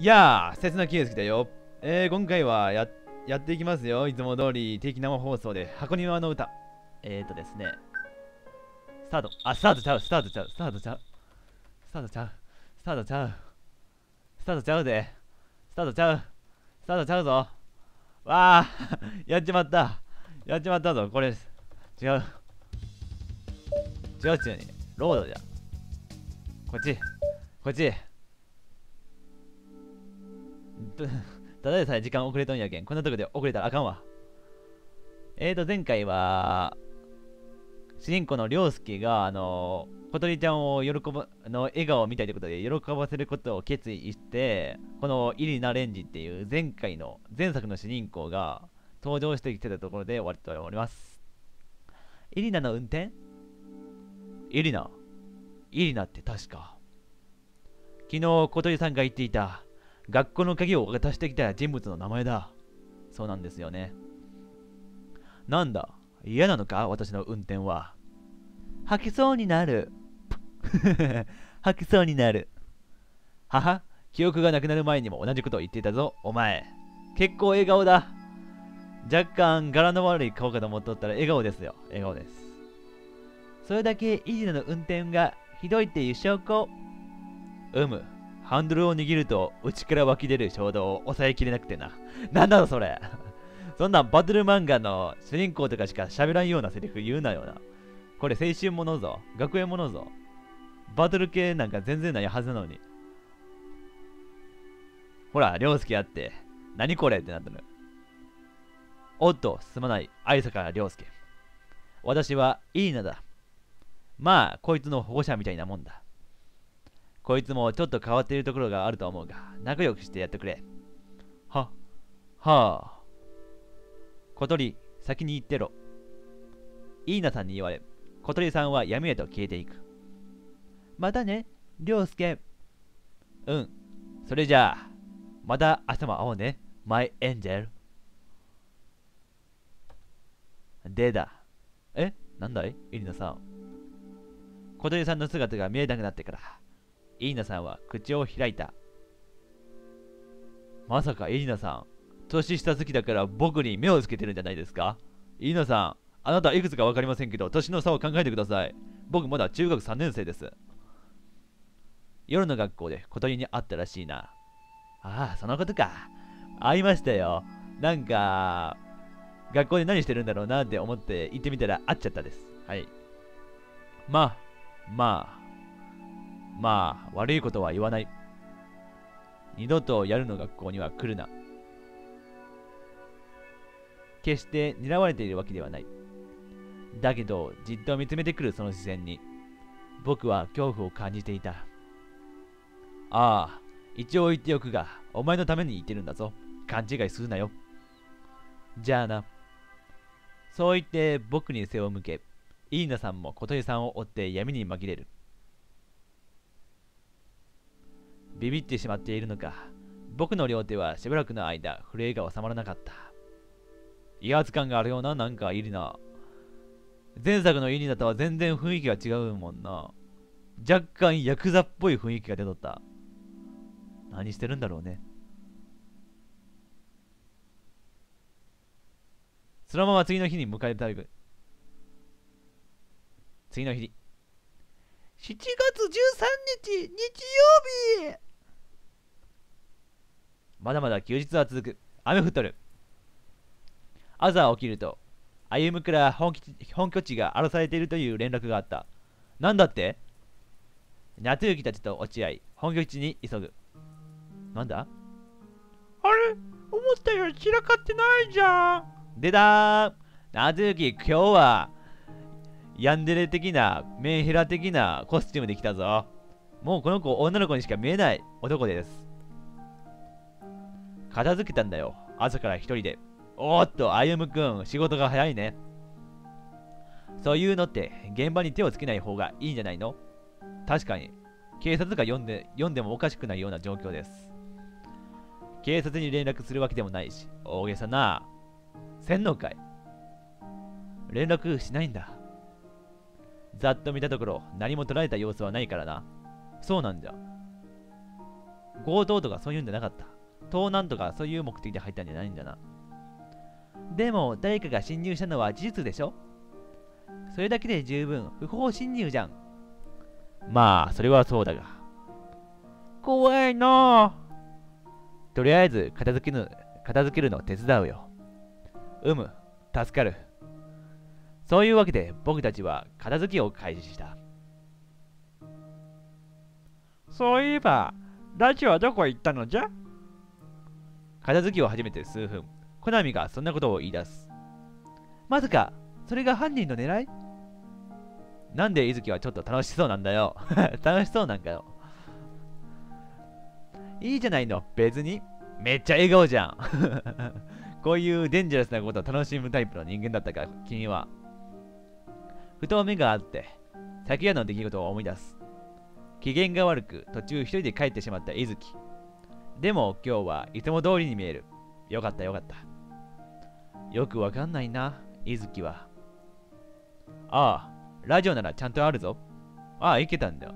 いやー、切な圭介だよ。えー、今回はややっていきますよ。いつも通り定期生放送で箱庭の歌。えーとですね。スタート。あ、スタートちゃう、スタートちゃう、スタートちゃう。スタートちゃう、スタートちゃう。スタートちゃうぜ。スタートちゃう。スタートちゃうぞ。わあ、やっちまった。やっちまったぞ。これ、違う。違うっちゅうに。ロードじゃ。こっち。こっち。ただでさえ時間遅れとんやけん。こんなとこで遅れたらあかんわ。えーと、前回は、主人公の涼介が、あのー、小鳥ちゃんを喜ば、の笑顔を見たいということで、喜ばせることを決意して、このイリナ・レンジっていう前回の、前作の主人公が登場してきてたところで終わっております。イリナの運転？イリナイリナって確か。昨日小鳥さんが言っていた、学校の鍵を渡してきた人物の名前だ。そうなんですよね。なんだ？嫌なのか？私の運転は。吐きそうになる。吐きそうになる。はは？記憶がなくなる前にも同じことを言っていたぞ、お前。結構笑顔だ。若干柄の悪い顔かと思っとったら笑顔ですよ。笑顔です。それだけイジナの運転がひどいっていう証拠？うむ。ハンドルを握ると内から湧き出る衝動を抑えきれなくてな。なんだろそれそんなバトル漫画の主人公とかしか喋らんようなセリフ言うなよな。これ青春ものぞ。学園ものぞ。バトル系なんか全然ないはずなのに。ほら、涼介やって。何これってなったの。おっと、すまない。愛坂涼介。私はいいなだ。まあ、こいつの保護者みたいなもんだ。こいつもちょっと変わっているところがあると思うが、仲良くしてやってくれ。は、はあ。小鳥、先に行ってろ。イーナさんに言われ、小鳥さんは闇へと消えていく。またね、涼介。うん、それじゃあ、また明日も会おうね、マイエンジェル。でだ。え？なんだい？イリナさん。小鳥さんの姿が見えなくなってから、イーナさんは口を開いた。まさかイーナさん、年下好きだから僕に目をつけてるんじゃないですか？イーナさん、あなたいくつか分かりませんけど、年の差を考えてください。僕まだ中学3年生です。夜の学校で小鳥に会ったらしいな。ああ、そのことか。会いましたよ。なんか、学校で何してるんだろうなって思って行ってみたら会っちゃったです。はい。まあ、まあ、まあ、悪いことは言わない。二度とやるの学校には来るな。決して狙われているわけではない。だけど、じっと見つめてくるその視線に、僕は恐怖を感じていた。ああ、一応言っておくが、お前のために言ってるんだぞ。勘違いするなよ。じゃあな。そう言って僕に背を向け、イーナさんも小鳥さんを追って闇に紛れる。ビビってしまっているのか、僕の両手はしばらくの間、震えが収まらなかった。威圧感があるような、なんかいるな。前作のイリナとは全然雰囲気が違うもんな。若干ヤクザっぽい雰囲気が出とった。何してるんだろうね。そのまま次の日に迎えたい。次の日。7月13日、日曜日まだまだ休日は続く。雨降っとる。朝起きると、歩夢から本本拠地が荒らされているという連絡があった。なんだって？夏雪たちと落合、本拠地に急ぐ。なんだ？あれ？思ったより散らかってないじゃん。でだー夏雪、今日は、ヤンデレ的な、メンヘラ的なコスチュームで来たぞ。もうこの子、女の子にしか見えない男です。片付けたんだよ。朝から一人で。おっと、歩夢くん、仕事が早いね。そういうのって現場に手をつけない方がいいんじゃないの？確かに、警察が読んで読んでもおかしくないような状況です。警察に連絡するわけでもないし、大げさな。せんのかい連絡しないんだ。ざっと見たところ、何も取られた様子はないからな。そうなんじゃ。強盗とかそういうんじゃなかった。盗難とかそういう目的で入ったんじゃないんだな。でも、誰かが侵入したのは事実でしょそれだけで十分不法侵入じゃん。まあ、それはそうだが。怖いなとりあえず片付ける片付けるの手伝うよ。うむ、助かる。そういうわけで僕たちは片付けを開始した。そういえば、ラジオはどこへ行ったのじゃ？片付けを始めて数分、コナミがそんなことを言い出す。まさか、それが犯人の狙い？なんで伊月はちょっと楽しそうなんだよ。楽しそうなんかよ。いいじゃないの、別に。めっちゃ笑顔じゃん。こういうデンジャラスなことを楽しむタイプの人間だったから、君は。ふと目があって、昨夜の出来事を思い出す。機嫌が悪く、途中一人で帰ってしまった伊月。でも今日はいつも通りに見える。よかったよかった。よくわかんないな、伊月は。ああ、ラジオならちゃんとあるぞ。ああ、いけたんだよ。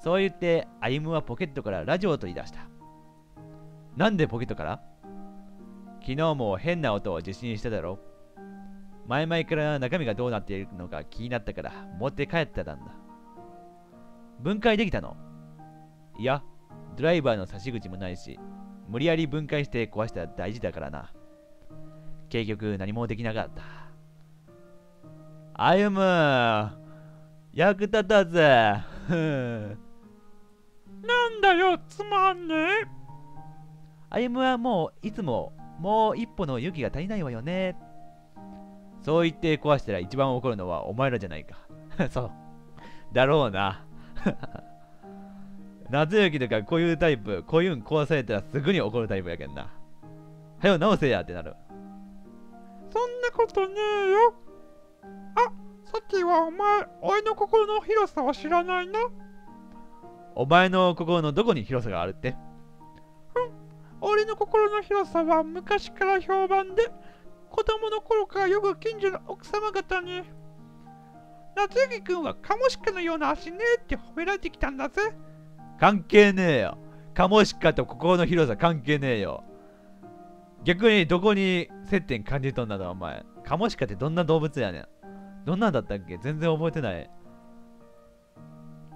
そう言って、歩夢はポケットからラジオを取り出した。なんでポケットから？昨日も変な音を受信しただろ前々から中身がどうなっているのか気になったから持って帰ってたんだ。分解できたの？いや、ドライバーの差し口もないし、無理やり分解して壊したら大事だからな。結局何もできなかった。歩む役立たず なんだよ、つまんねえ。歩むはもういつももう一歩の勇気が足りないわよね。そう言って壊したら一番怒るのはお前らじゃないか。そう。だろうな。夏雪とかこういうタイプ、こういうん壊されたらすぐに怒るタイプやけんな。はよ直せやってなる。そんなことねえよ。あ、さっきはお前、俺の心の広さを知らないな。お前の心のどこに広さがあるって？俺の心の広さは昔から評判で、子供の頃からよく近所の奥様方に、夏雪くんはカモシカのような足ねって褒められてきたんだぜ。関係ねえよ。カモシカと心の広さ関係ねえよ。逆にどこに接点感じとんだろお前。カモシカってどんな動物やねん。どんなんだったっけ？全然覚えてない。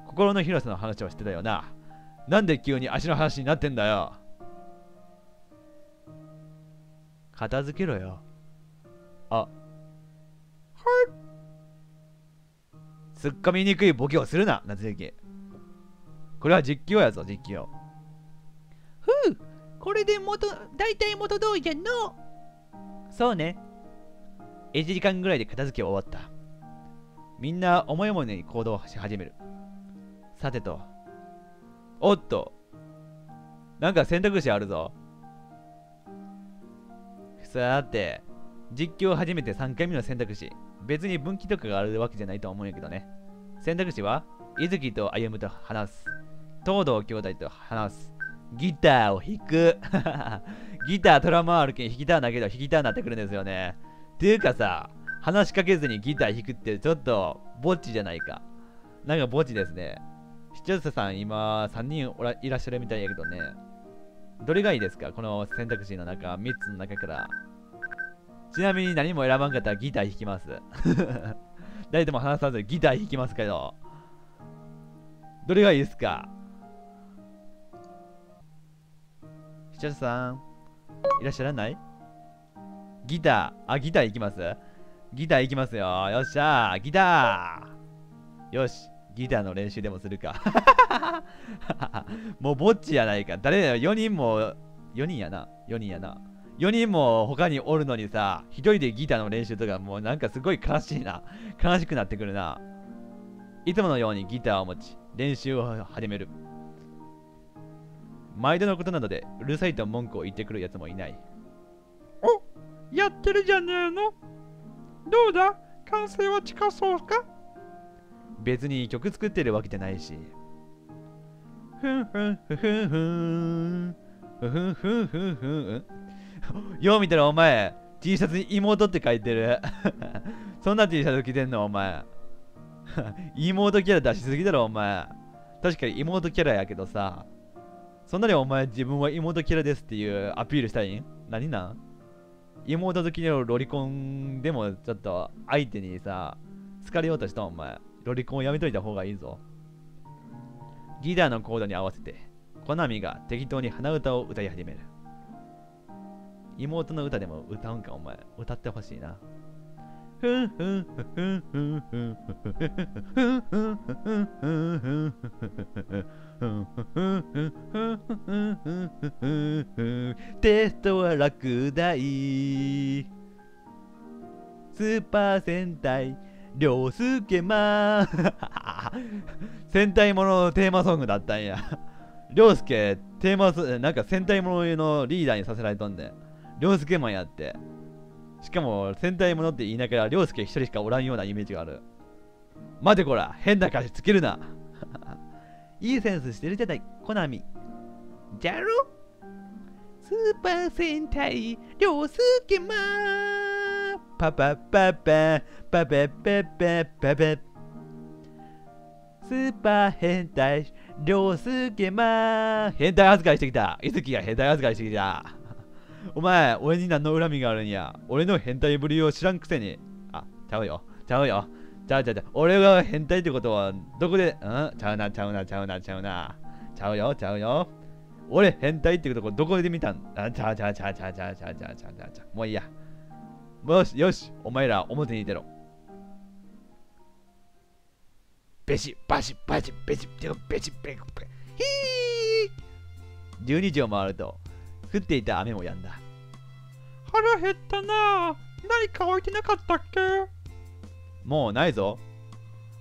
心の広さの話をしてたよな。なんで急に足の話になってんだよ。片付けろよ。あ。はい。すっかみにくいボケをするな、夏雪。これは実況やぞ、実況。ふう、これで元、大体元通りじゃの。そうね。1時間ぐらいで片付けは終わった。みんな思い思いに行動し始める。さてと。おっと。なんか選択肢あるぞ。さて、実況初めて3回目の選択肢。別に分岐とかがあるわけじゃないと思うんやけどね。選択肢は、伊月と歩と話す。東堂兄弟と話す。ギターを弾く。ギタートラマあるけん弾きたいんだけど弾きたいなってくるんですよね。ていうかさ、話しかけずにギター弾くってちょっとぼっちじゃないか。なんかぼっちですね。視聴者さん今3人おらいらっしゃるみたいやけどね。どれがいいですか？この選択肢の中、3つの中から。ちなみに何も選ばんかったらギター弾きます。誰とも話さずギター弾きますけど。どれがいいですか？視聴者さん、いらっしゃらない？ギター、あ、ギター行きます？ギター行きますよ。よっしゃー、ギターよし、ギターの練習でもするか。もうぼっちやないか。誰だよ、4人も、4人やな、4人やな。4人も他におるのにさ、1人でギターの練習とかもうなんかすごい悲しいな。悲しくなってくるな。いつものようにギターを持ち、練習を始める。毎度のことなので、うるさいと文句を言ってくるやつもいない。お、やってるじゃねえの？どうだ？完成は近そうか？別に曲作ってるわけじゃないし。ふんふんふんふんふん。ふんふんふんふん。よう見たらお前、T シャツに妹って書いてる。そんな T シャツ着てんのお前。妹キャラ出しすぎだろお前。確かに妹キャラやけどさ。そんなにお前自分は妹キャラですっていうアピールしたいん？何なん？妹好きのロリコンでもちょっと相手にさ、好かれようとしたお前。ロリコンをやめといた方がいいぞ。ギターのコードに合わせて、コナミが適当に鼻歌を歌い始める。妹の歌でも歌うんかお前。歌ってほしいな。テストは落第スーパー戦隊涼介まー戦隊もののテーマソングだったんや涼介テーマソなんか戦隊もののリーダーにさせられとんで涼介マンやって。しかも、戦隊ものって言いながら、涼介一人しかおらんようなイメージがある。待てこら、変な歌詞つけるな。いいセンスしてるじゃない、コナミ。じゃろ？スーパー戦隊、涼介マンパパパパ、パパペパペパ。スーパー変態、涼介マン変態扱いしてきた。いつきが変態扱いしてきた。お前、俺に何の恨みがあるんや？俺の変態ぶりを知らんくせに。あ、ちゃうよ。ちゃうよ。ちゃうちゃうちゃう。俺が変態ってことは、どこで、うん？ちゃうな、ちゃうな、ちゃうな、ちゃうな。ちゃうよ、ちゃうよ。俺変態ってことどこで見たん？あ、ちゃうちゃうちゃうちゃうちゃうちゃうちゃうちゃうちゃうちゃう。もういいや。よし、よし。お前ら表に出ろ。ベシ、バシ、バシ、ベシ、ベシ、ベシ、ベヒー !12 時を回ると、降っていた雨も止んだ。腹減ったな何か置いてなかったっけ？もうないぞ。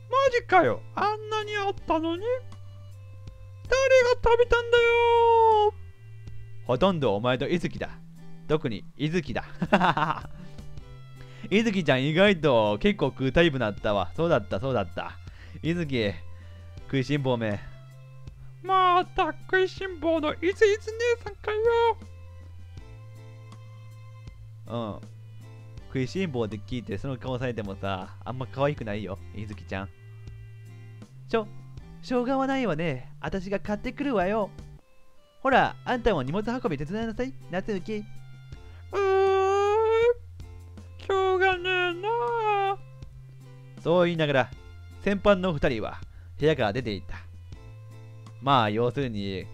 マジかよあんなにあったのに誰が食べたんだよほとんどお前と伊月だ。特に伊月だ。伊月ちゃん意外と結構食うタイプだったわ。そうだった、そうだった。伊月、食いしん坊め。また食いしん坊のいついつ姉さんかようん。食いしん坊って聞いてその顔されてもさ、あんま可愛くないよ、伊月ちゃん。ちょ、しょうがはないわね。私が買ってくるわよ。ほら、あんたも荷物運び手伝いなさい、夏雪。うーしょうがねえなそう言いながら、先般の二人は部屋から出て行った。まあ、要するに、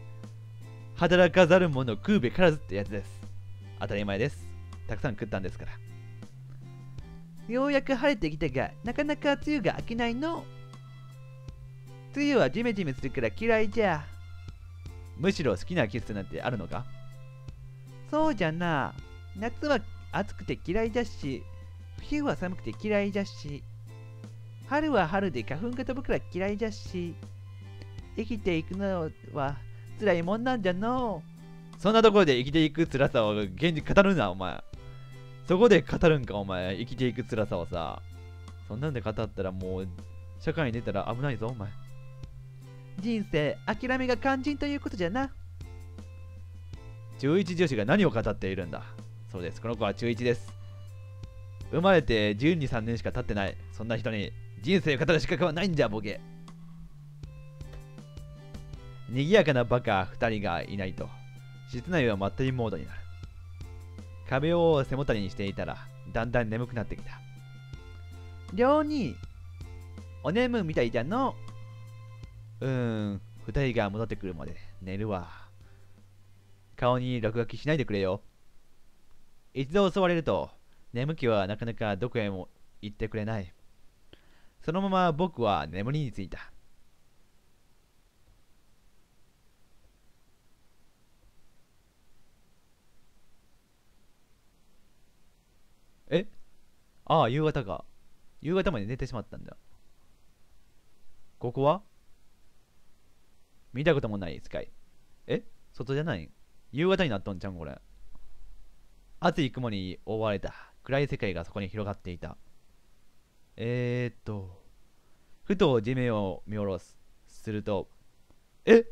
働かざる者食うべからずってやつです。当たり前です。たくさん食ったんですから。ようやく晴れてきたが、なかなか梅雨が明けないの。梅雨はジメジメするから嫌いじゃ。むしろ好きな季節なんてあるのかそうじゃな。夏は暑くて嫌いだし、冬は寒くて嫌いだし、春は春で花粉が飛ぶから嫌いだし、生きていくのは辛いもんなんじゃのう。そんなところで生きていく辛さを現実語るな、お前。そこで語るんか、お前。生きていく辛さをさ。そんなんで語ったらもう、社会に出たら危ないぞ、お前。人生、諦めが肝心ということじゃな。中1女子が何を語っているんだそうです、この子は中1です。生まれて12、3年しか経ってない。そんな人に人生を語る資格はないんじゃ、ボケ。賑やかなバカ2人がいないと、室内はまったりモードになる。壁を背もたれにしていたら、だんだん眠くなってきた。両に、お眠みたいじゃの。うーん、2人が戻ってくるまで寝るわ。顔に落書きしないでくれよ。一度襲われると、眠気はなかなかどこへも行ってくれない。そのまま僕は眠りについた。えああ、夕方か。夕方まで寝てしまったんだ。ここは？見たこともないスカイ。え？外じゃない？夕方になっとんちゃうんこれ。熱い雲に覆われた暗い世界がそこに広がっていた。えー、っと、ふと地面を見下ろす。すると、え？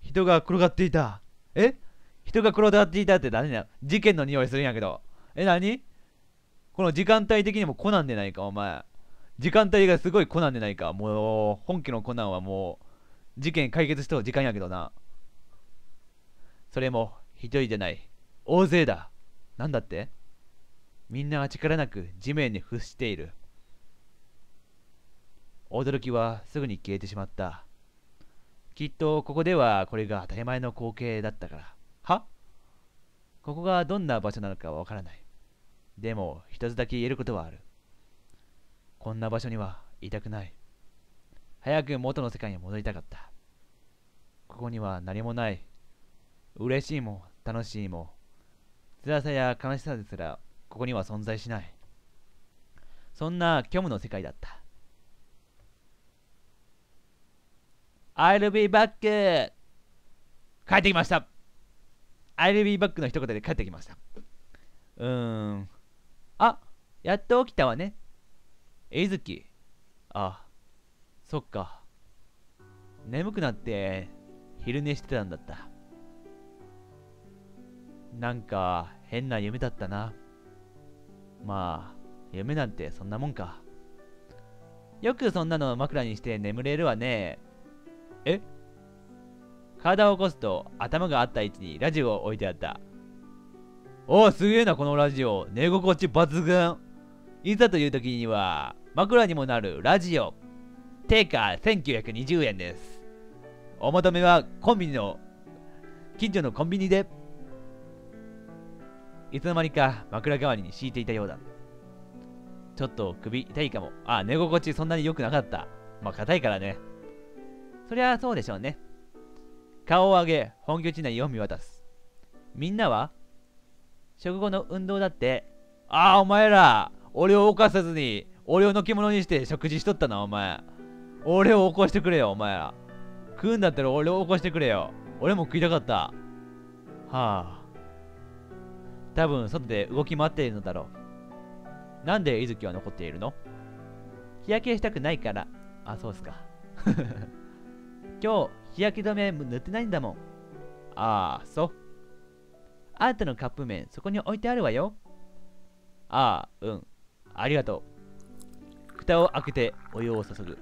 人が転がっていた。え？人が転がっていたって何だ事件の匂いするんやけど。え、何？この時間帯的にもコナンでないか、お前。時間帯がすごいコナンでないか。もう、本家のコナンはもう、事件解決しと時間やけどな。それも一人じゃない。大勢だ。なんだって？みんな力なく地面に伏している。驚きはすぐに消えてしまった。きっとここではこれが当たり前の光景だったから。は？ここがどんな場所なのかわからない。でも一つだけ言えることはある。こんな場所にはいたくない。早く元の世界に戻りたかった。ここには何もない。嬉しいも楽しいも辛さや悲しさですらここには存在しない。そんな虚無の世界だった。I'll be back! 帰ってきました !I'll be back の一言で帰ってきました。うーん。あ、やっと起きたわね。えいずき。あ、そっか。眠くなって昼寝してたんだった。なんか変な夢だったな。まあ、夢なんてそんなもんか。よくそんなの枕にして眠れるわね。え？体を起こすと頭があった位置にラジオを置いてあった。おお、すげえな、このラジオ。寝心地抜群。いざという時には枕にもなるラジオ。定価1920円です。お求めはコンビニの、近所のコンビニで。いつの間にか枕代わりに敷いていたようだ。ちょっと首痛いかも。あ、寝心地そんなに良くなかった。まあ、硬いからね。そりゃそうでしょうね。顔を上げ、本拠地内を見渡す。みんなは食後の運動だって。ああ、お前ら俺を起こさずに、俺をのけ者にして食事しとったな、お前。俺を起こしてくれよ、お前ら。食うんだったら俺を起こしてくれよ。俺も食いたかった。はあ。多分外で動き回っているのだろう。なんで伊月は残っているの？日焼けしたくないから。あ、そうっすか。今日、日焼け止め塗ってないんだもん。ああ、そう。あんたのカップ麺、そこに置いてあるわよ。ああ、うん。ありがとう。蓋を開けてお湯を注ぐ。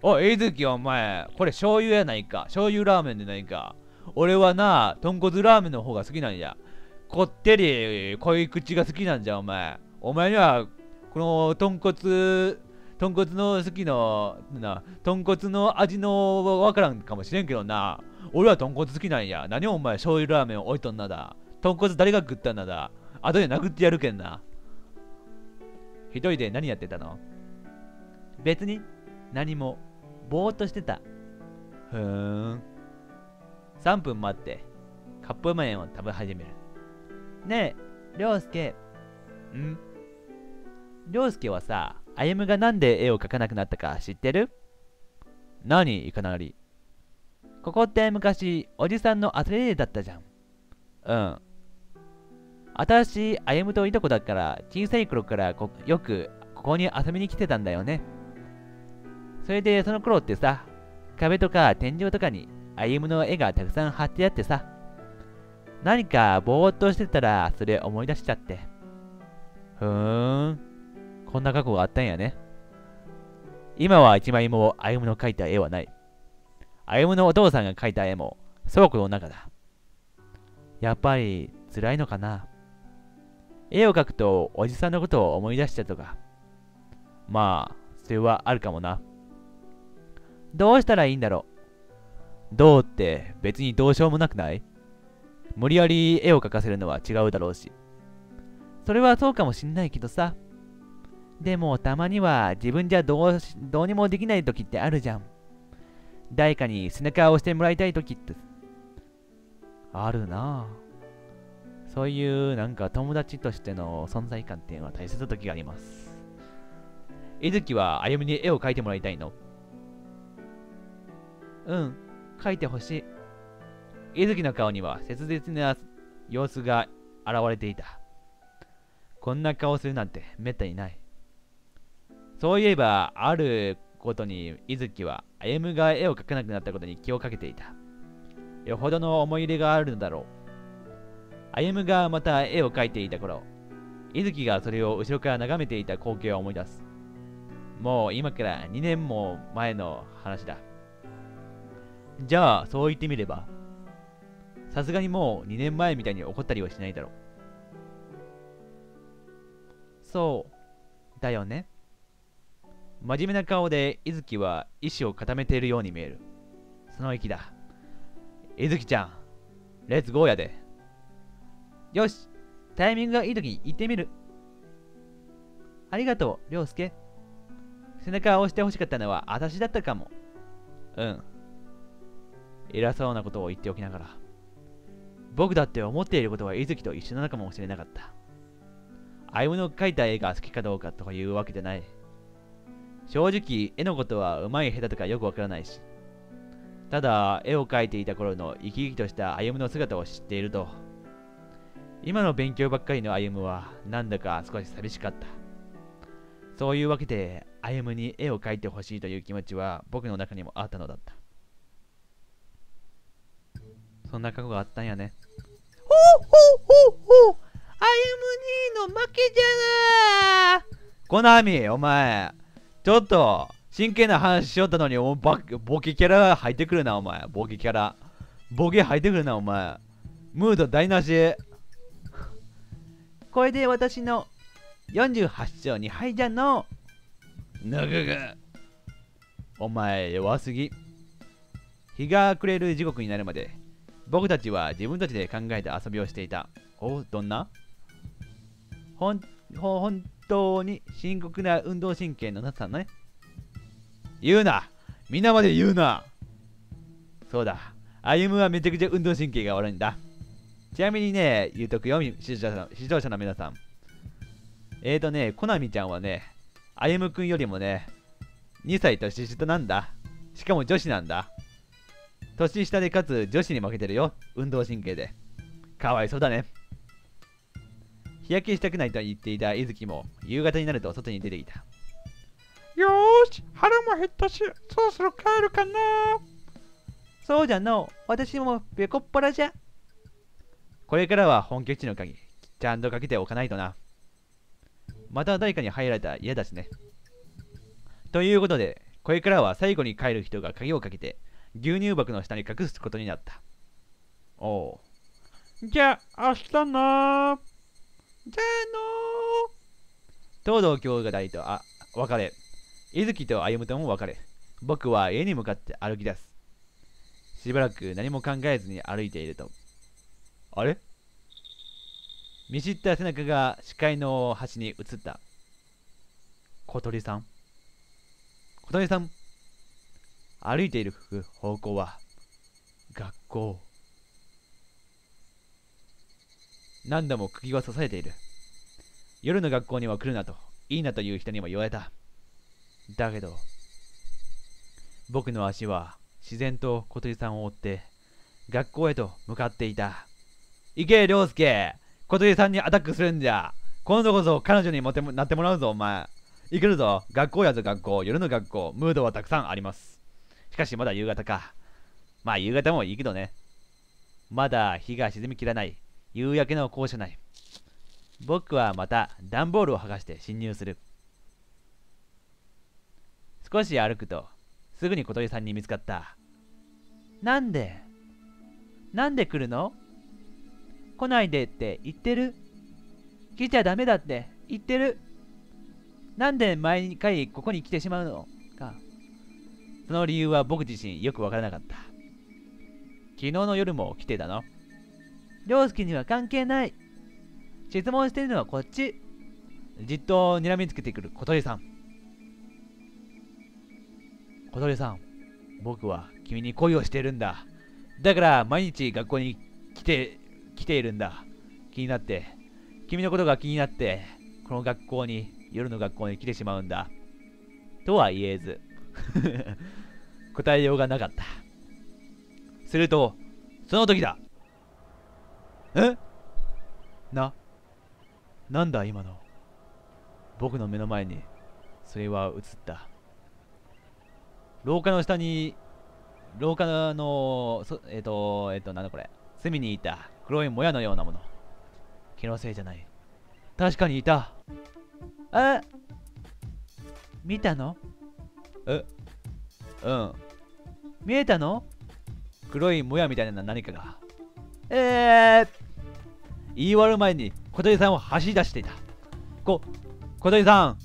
おい、伊月お前、これ醤油やないか。醤油ラーメンでないか。俺はな、豚骨ラーメンの方が好きなんや。こってり、濃い口が好きなんじゃ、お前。お前には、この豚骨、豚骨の好きの、な、豚骨の味のわからんかもしれんけどな。俺は豚骨好きなんや。何お前醤油ラーメンを置いとんなだ。豚骨誰が食ったんだだ。後で殴ってやるけんな。一人で何やってたの？別に何も。ぼーっとしてた。ふーん。3分待って、カップ麺を食べ始める。ねえ、りょうすけ。ん？りょうすけはさ、あゆむがなんで絵を描かなくなったか知ってる？何いかなり。ここって昔、おじさんのアトリエだったじゃん。うん。あたし、あゆむといとこだから、小さい頃からこよくここに遊びに来てたんだよね。それでその頃ってさ、壁とか天井とかにあゆむの絵がたくさん貼ってあってさ、何かぼーっとしてたらそれ思い出しちゃって。ふーん、こんな過去があったんやね。今は一枚もあゆむの描いた絵はない。あゆむのお父さんが描いた絵も倉庫の中だ。やっぱり辛いのかな。絵を描くとおじさんのことを思い出したとか。まあ、それはあるかもな。どうしたらいいんだろう。どうって別にどうしようもなくない無理やり絵を描かせるのは違うだろうし。それはそうかもしんないけどさ。でもたまには自分じゃどうどうにもできない時ってあるじゃん。誰かに背中を押してもらいたい時って。あるなぁ。そういうなんか友達としての存在感っていうのは大切な時があります。いずきは歩みに絵を描いてもらいたいのうん、描いてほしい。いずきの顔には切実な様子が現れていた。こんな顔するなんてめったにない。そういえば、あることに、いずきは、あゆむが絵を描かなくなったことに気をかけていた。よほどの思い入れがあるのだろう。あゆむがまた絵を描いていた頃、いずきがそれを後ろから眺めていた光景を思い出す。もう今から2年も前の話だ。じゃあ、そう言ってみれば。さすがにもう2年前みたいに怒ったりはしないだろう。そう。だよね。真面目な顔で、伊月は意志を固めているように見える。その息だ。伊月ちゃん、レッツゴーやで。よし、タイミングがいい時に行ってみる。ありがとう、涼介。背中を押してほしかったのは私だったかも。うん。偉そうなことを言っておきながら。僕だって思っていることは伊月と一緒なのかもしれなかった。歩の描いた絵が好きかどうかとかいうわけじゃない。正直、絵のことは上手い下手とかよくわからないし。ただ、絵を描いていた頃の生き生きとした歩の姿を知っていると、今の勉強ばっかりの歩はなんだか少し寂しかった。そういうわけで、歩に絵を描いてほしいという気持ちは僕の中にもあったのだった。そんな過去があったんやね。ほうほうほうほう歩む兄の負けじゃなコナミ、お前、ちょっと、真剣な話しよったのにおボケキャラ。入ってくるな、お前。ボケキャラ。ボケ入ってくるな、お前。ムード台無し。これで私の48勝2敗じゃの。ぬぐぐ。お前、弱すぎ。日が暮れる時刻になるまで、僕たちは自分たちで考えた遊びをしていた。お、どんなほん、ほ、本当に深刻な運動神経のなさのね。言うなみんなまで言うなそうだ。歩はめちゃくちゃ運動神経が悪いんだ。ちなみにね、言うとくよ、視聴者視聴者の皆さん。えーとね、コナミちゃんはね、歩くんよりもね、2歳年下なんだ。しかも女子なんだ。年下でかつ女子に負けてるよ。運動神経で。かわいそうだね。日焼けしたくないと言っていた伊月も夕方になると外に出ていた。よーし、腹も減ったし、そろそろ帰るかな。そうじゃの、私もペコっ腹じゃ。これからは本拠地の鍵、ちゃんとかけておかないとな。また誰かに入られたら嫌だしね。ということで、これからは最後に帰る人が鍵をかけて、牛乳箱の下に隠すことになった。おお。じゃあ、明日なじゃあのー。東堂兄弟と、あ、別れ。伊月と歩とも別れ、僕は家に向かって歩き出す。しばらく何も考えずに歩いていると。あれ？見知った背中が視界の端に映った。小鳥さん？小鳥さん？歩いている方向は学校。何度も釘は刺されている。夜の学校には来るなと、いいなという人にも言われた。だけど、僕の足は自然と小鳥さんを追って学校へと向かっていた。行け、涼介小鳥さんにアタックするんじゃ今度こそ彼女にもてもなってもらうぞ、お前。行けるぞ。学校やぞ、学校。夜の学校。ムードはたくさんあります。しかしまだ夕方か。まあ夕方もいいけどね。まだ日が沈みきらない。夕焼けの校舎内。僕はまた段ボールを剥がして侵入する。少し歩くと、すぐに小鳥さんに見つかった。なんで？なんで来るの？来ないでって言ってる？来ちゃダメだって言ってる？なんで毎回ここに来てしまうの？かその理由は僕自身よくわからなかった。昨日の夜も来てたの涼介には関係ない。質問してるのはこっち。じっと睨みつけてくる小鳥さん。小鳥さん、僕は君に恋をしてるんだ。だから毎日学校に来て、来ているんだ。気になって、君のことが気になって、この学校に、夜の学校に来てしまうんだ。とは言えず、答えようがなかった。すると、その時だえ？な、なんだ今の？僕の目の前に、それは映った。廊下の下に、廊下の、そえっ、ー、と、えっ、ー、と、なんだこれ？隅にいた黒いもやのようなもの。気のせいじゃない。確かにいた。え？見たの？え？うん。見えたの？黒いもやみたいな何かが。えー、言い終わる前に小鳥さんを走り出していた。こ、小鳥さん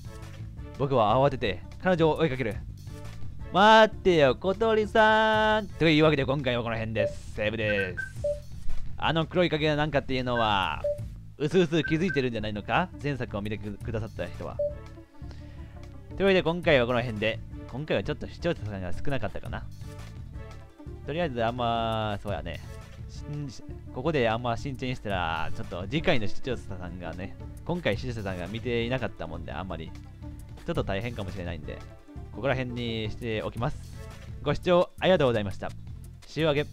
僕は慌てて彼女を追いかける。待ってよ、小鳥さんというわけで今回はこの辺です。セーブです。あの黒い影が何かっていうのは、うすうす気づいてるんじゃないのか？前作を見てくださった人は。というわけで今回はこの辺で、今回はちょっと視聴者さんが少なかったかな。とりあえずあんま、そうやね。ここであんま進展したら、ちょっと次回の視聴者さんがね、今回視聴者さんが見ていなかったもんで、あんまり、ちょっと大変かもしれないんで、ここら辺にしておきます。ご視聴ありがとうございました。塩揚げ。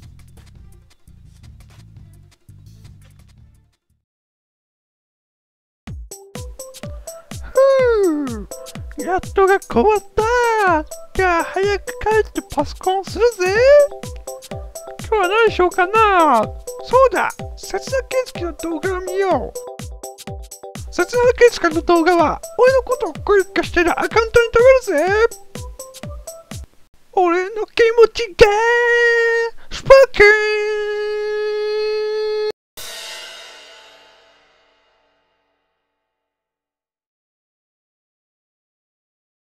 やっとが終わったじゃあ早く帰ってパソコンするぜ。今日は何しようかな。そうだ切な健介の動画を見よう。切な健介の動画は俺のことをクリックしてるアカウントに飛べるぜ。俺の気持ちがスパーキー